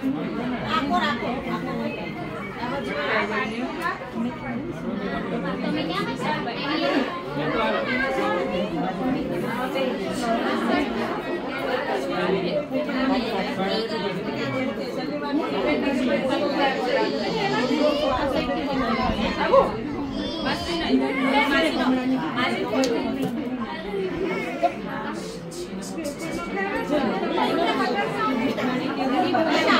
Terima kasih.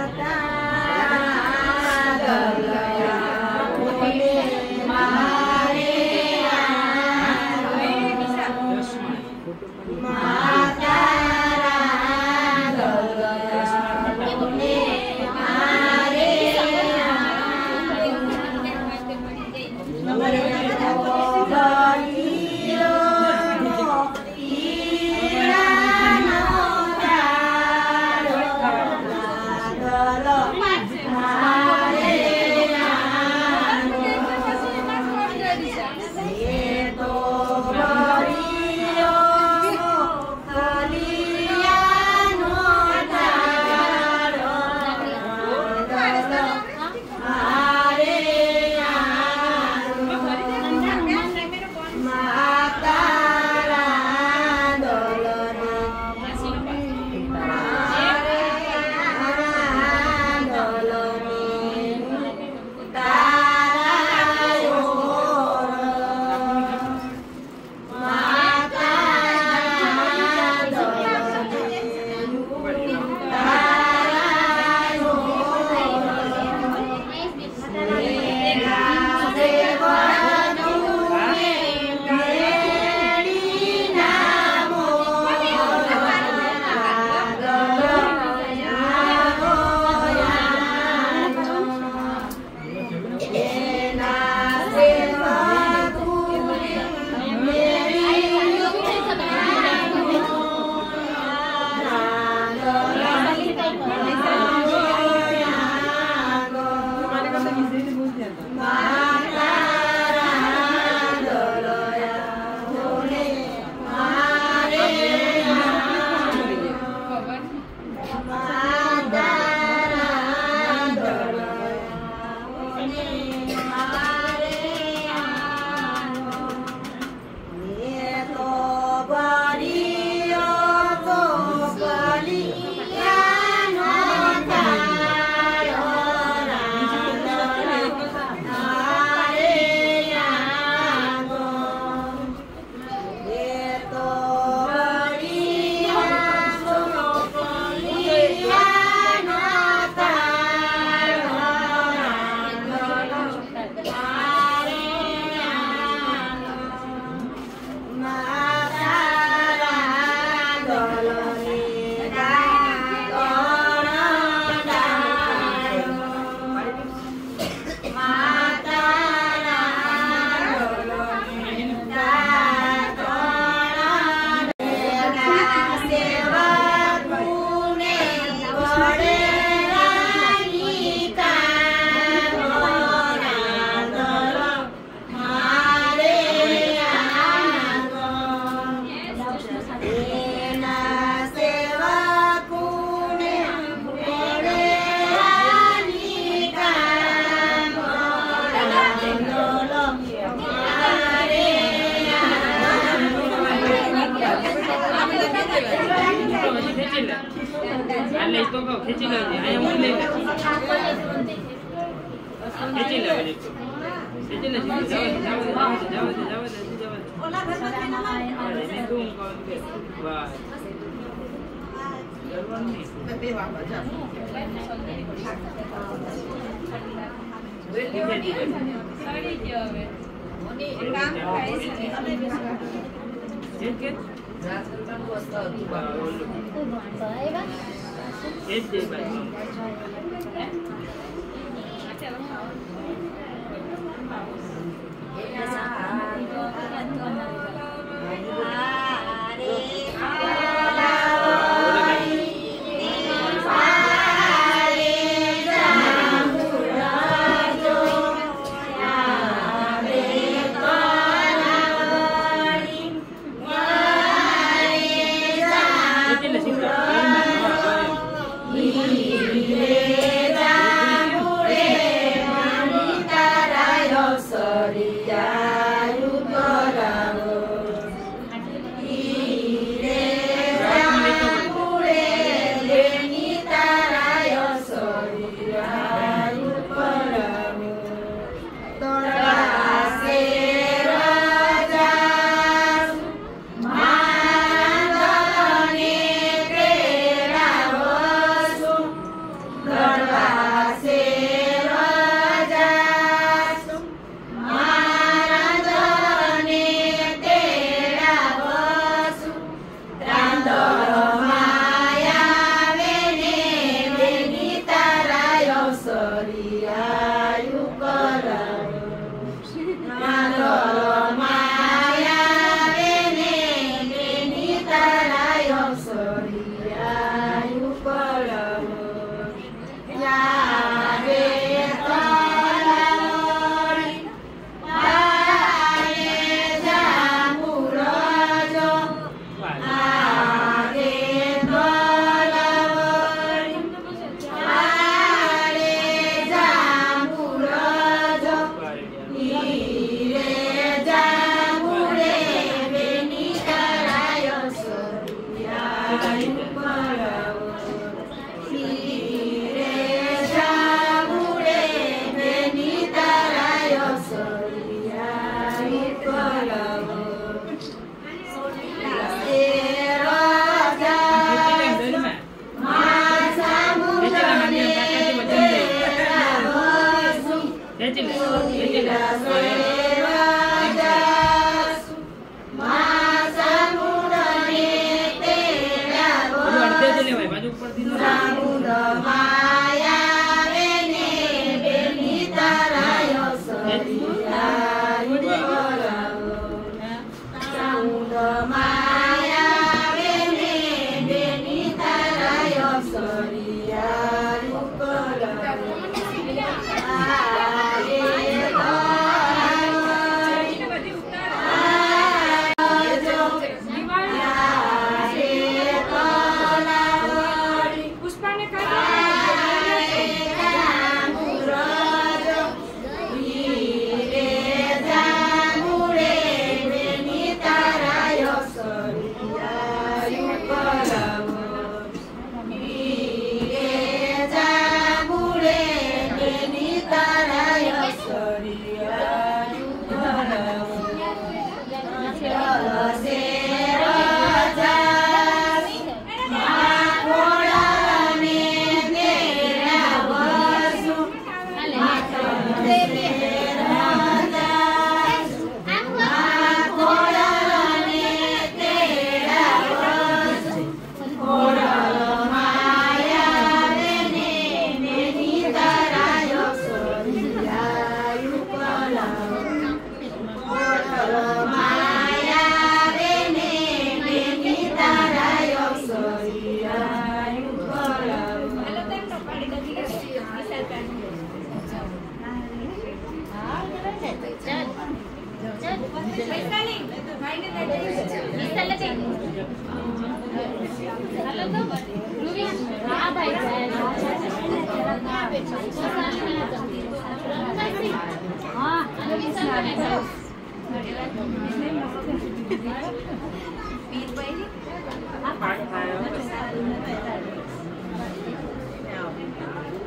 anh lấy con cọc thế chứ lời gì? Anh muốn lên thế chứ lời gì? Thế chứ lời gì? Đâu đâu đâu đâu đâu đâu Chết chết. Dạ, thân văn của sở thì bảo luôn. Từ đoạn tới bác. 哎，对吧？Emptiness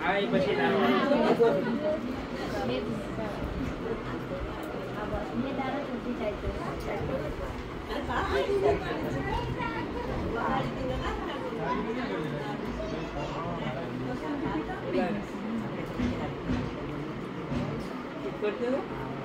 Ay, pues sí, Good.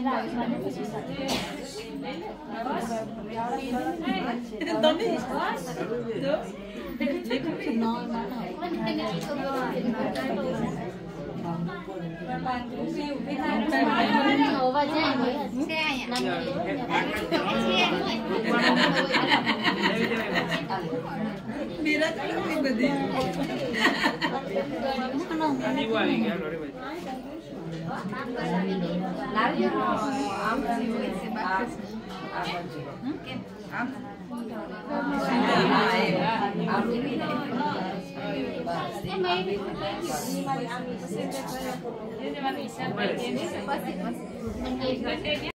Tadi gua lagi kan, Gracias.